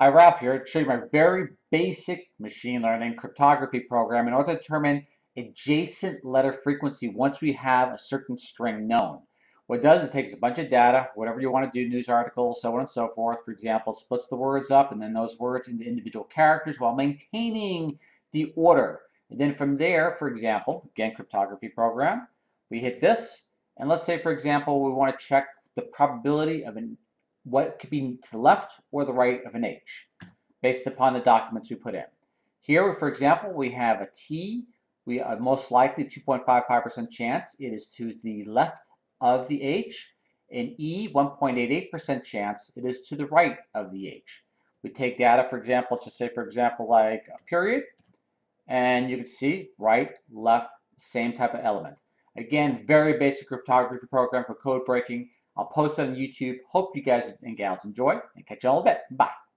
Hi, Ralph here to show you my very basic machine learning cryptography program in order to determine adjacent letter frequency once we have a certain string known. What it does is it takes a bunch of data, whatever you want to do, news articles, so on and so forth. For example, splits the words up and then those words into individual characters while maintaining the order. And then from there, for example, again, cryptography program, we hit this. And let's say, for example, we want to check the probability of an what could be to the left or the right of an H based upon the documents we put in. Here, for example, we have a T. We are most likely 2.55% chance it is to the left of the H. In E, 1.88% chance it is to the right of the H. We take data, for example, to say, for example, like a period, and you can see right, left, same type of element. Again, very basic cryptography program for code breaking. I'll post it on YouTube. Hope you guys and gals enjoy and catch you all in a bit. Bye.